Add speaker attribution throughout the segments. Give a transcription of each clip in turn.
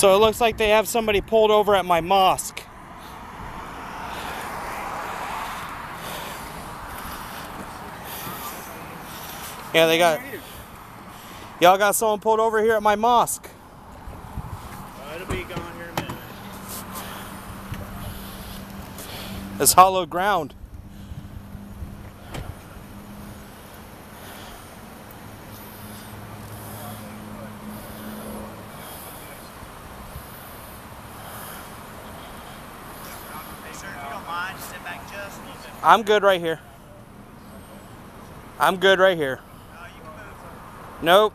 Speaker 1: So it looks like they have somebody pulled over at my mosque. Yeah, they got. Y'all got someone pulled over here at my mosque.
Speaker 2: Uh, it'll be gone here in a minute.
Speaker 1: It's hollow ground.
Speaker 2: Hey, sir, if you don't mind, sit back just a little bit.
Speaker 1: I'm good right here. I'm good right here. Nope.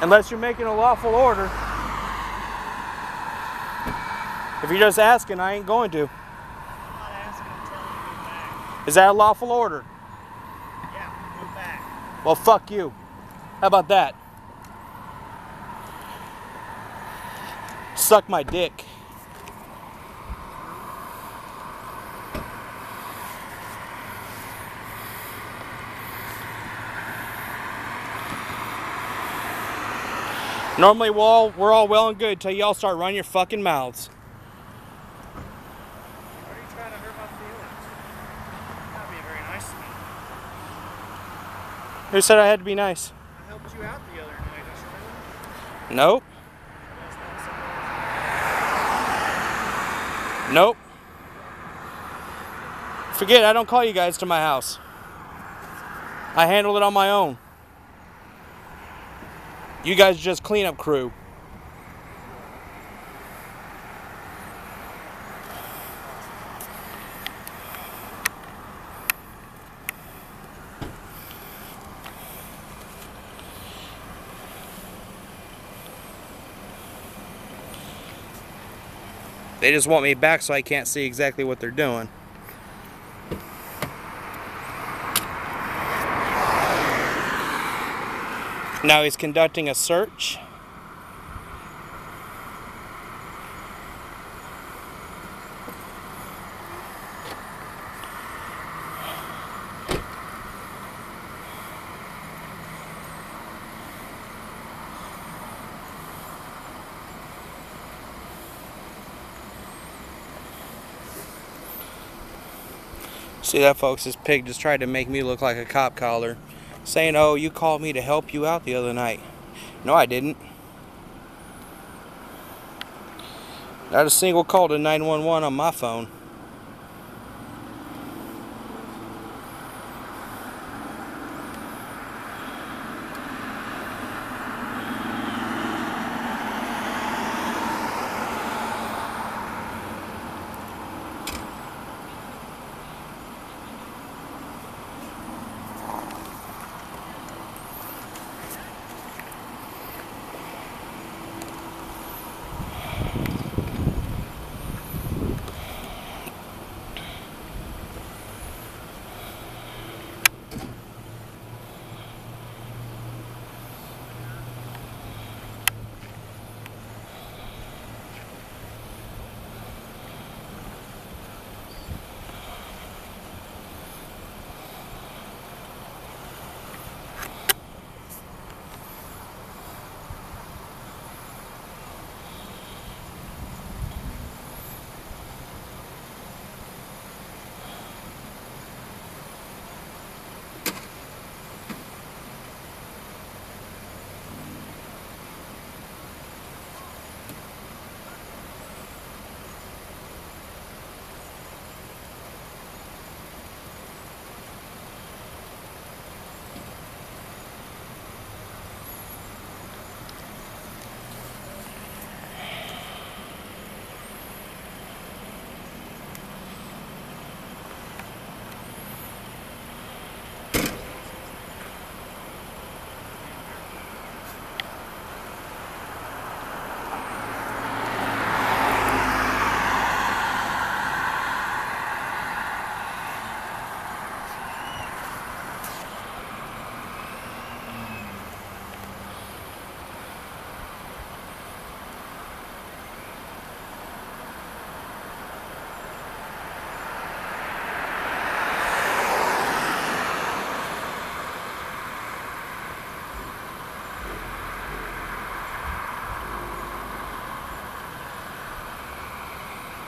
Speaker 1: Unless you're making a lawful order. If you're just asking, I ain't going to. Is that a lawful order?
Speaker 2: Yeah.
Speaker 1: Well, fuck you. How about that? Suck my dick. Normally, we're all, we're all well and good until y'all start running your fucking mouths.
Speaker 2: Why are you trying to hurt my feelings? You're not very nice to me.
Speaker 1: Who said I had to be nice?
Speaker 2: I helped you out the other night?
Speaker 1: Nope.
Speaker 2: That's not something
Speaker 1: Nope. Forget I don't call you guys to my house. I handle it on my own. You guys just cleanup crew. They just want me back so I can't see exactly what they're doing. Now he's conducting a search. See that folks, this pig just tried to make me look like a cop collar. Saying, oh, you called me to help you out the other night. No, I didn't. Not a single call to 911 on my phone.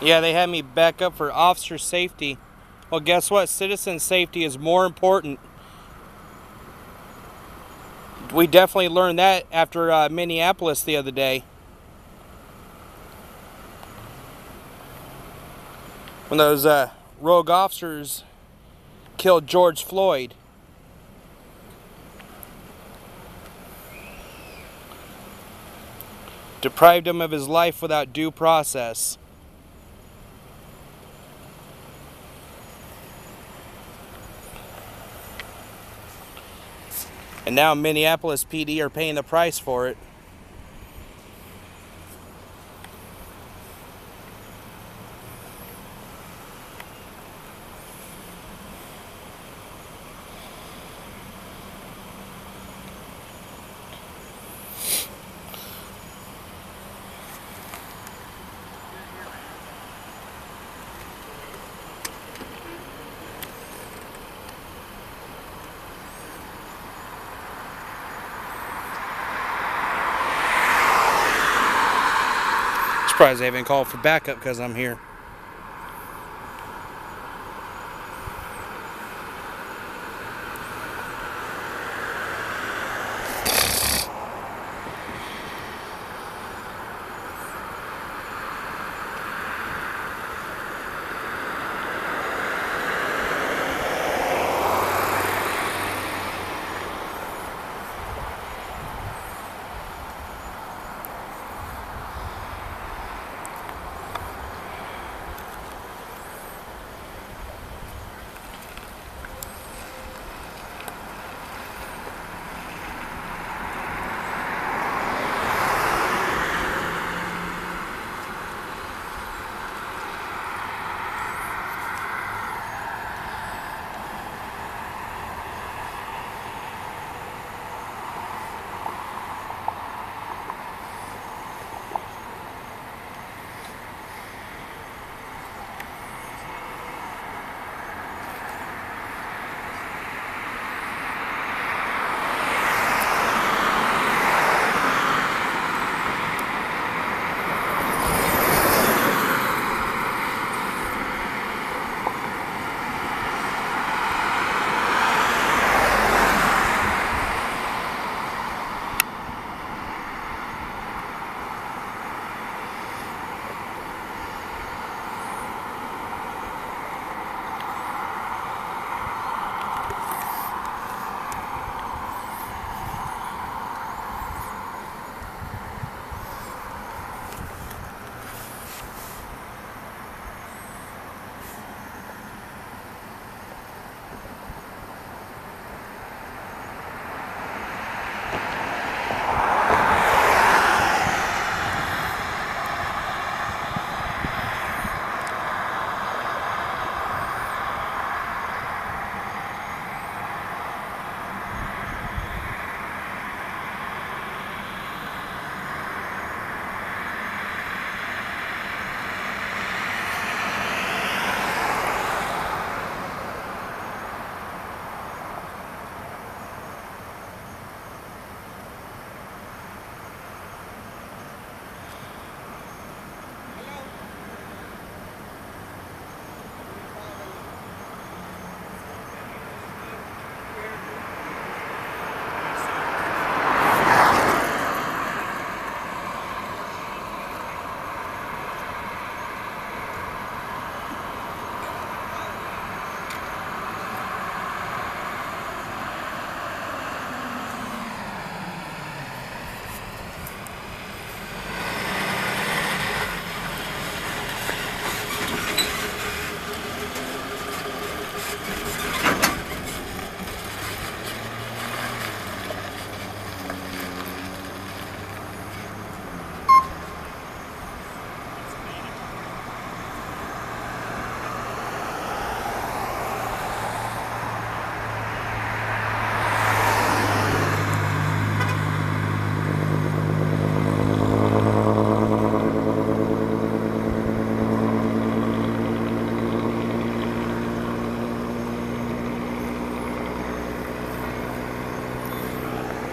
Speaker 1: Yeah, they had me back up for officer safety. Well, guess what? Citizen safety is more important. We definitely learned that after uh, Minneapolis the other day. When those uh, rogue officers killed George Floyd. Deprived him of his life without due process. And now Minneapolis PD are paying the price for it. Surprised they haven't called for backup because I'm here.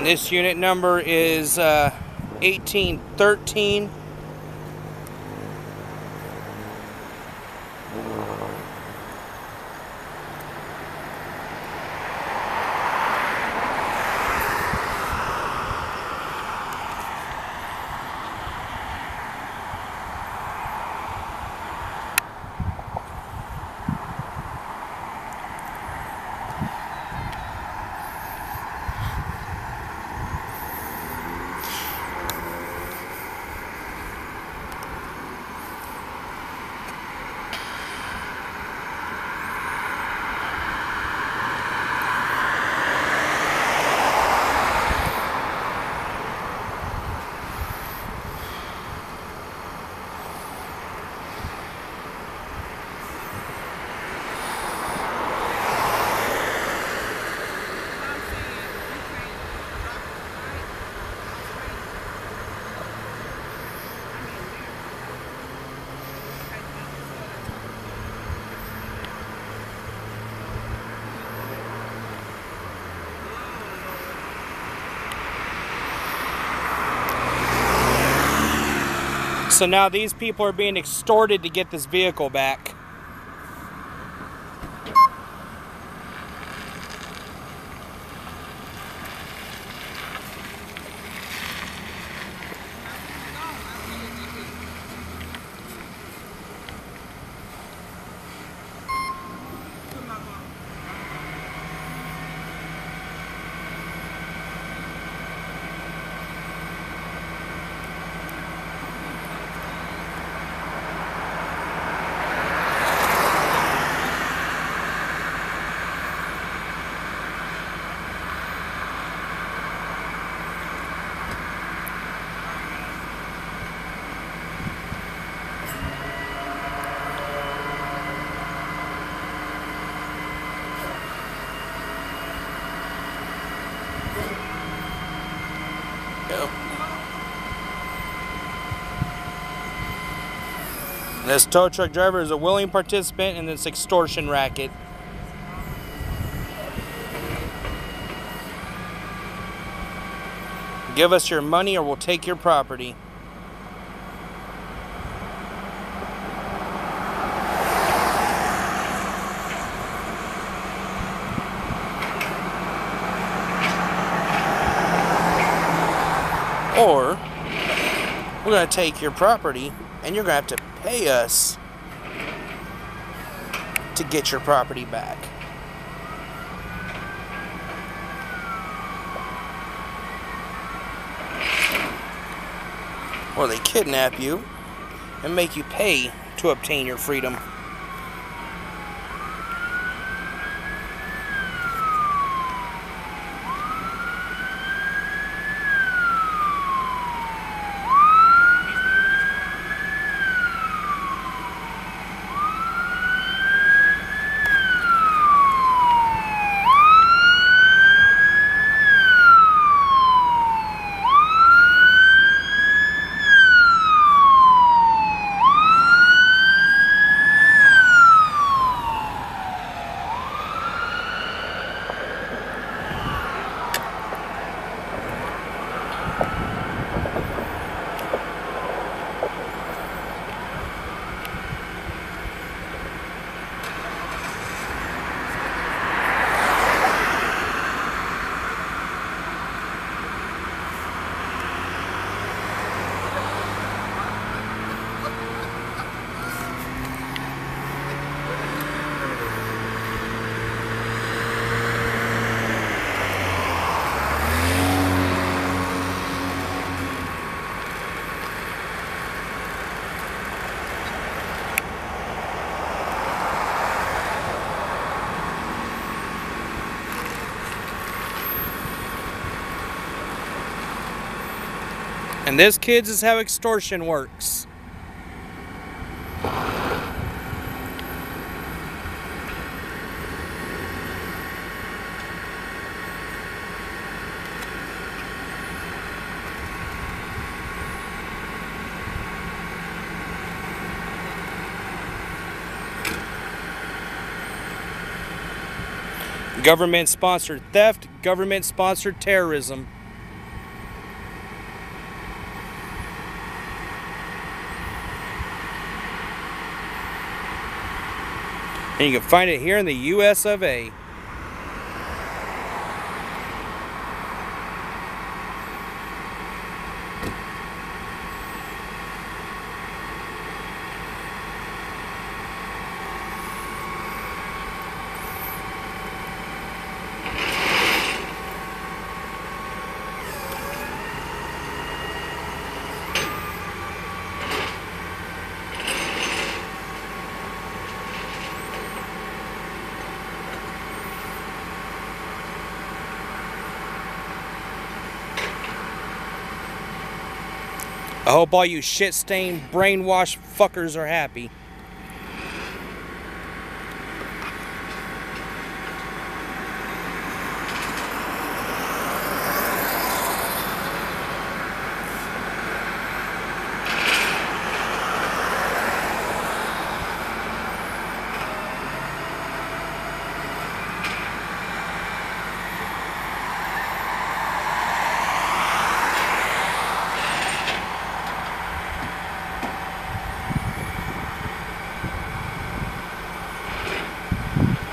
Speaker 1: This unit number is uh, 1813.
Speaker 2: So
Speaker 1: now these people are being extorted to get this vehicle back. This tow truck driver is a willing participant in this extortion racket. Give us your money or we'll take your property. Or we're going to take your property and you're going to have to pay us to get your property back. Or they kidnap you and make you pay to obtain your freedom. And this, kids, is how extortion works. Government sponsored theft, government sponsored terrorism. And you can find it here in the US of A. I hope all you shit stained, brainwashed fuckers are happy.
Speaker 2: All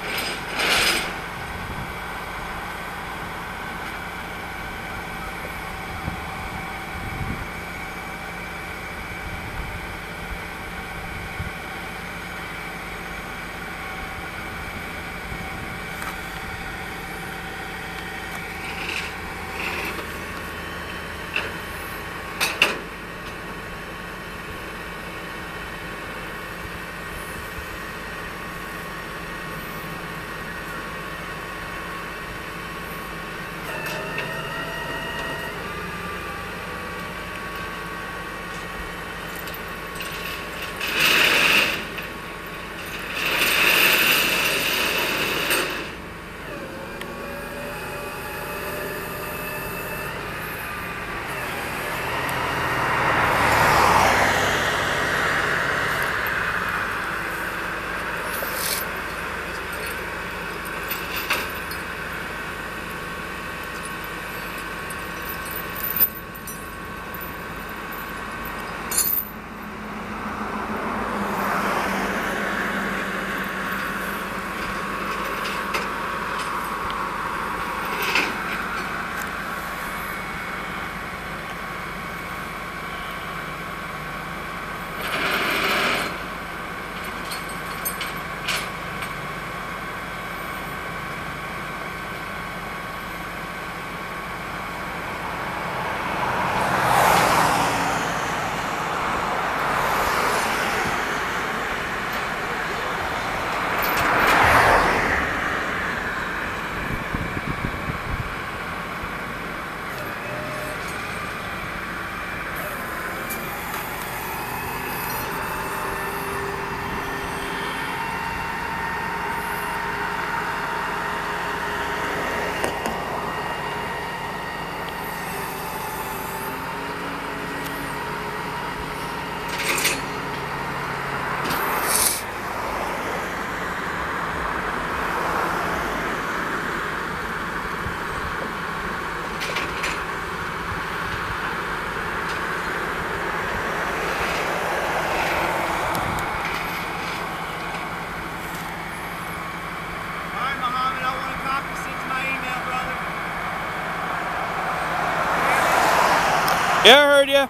Speaker 1: Yeah, I heard ya.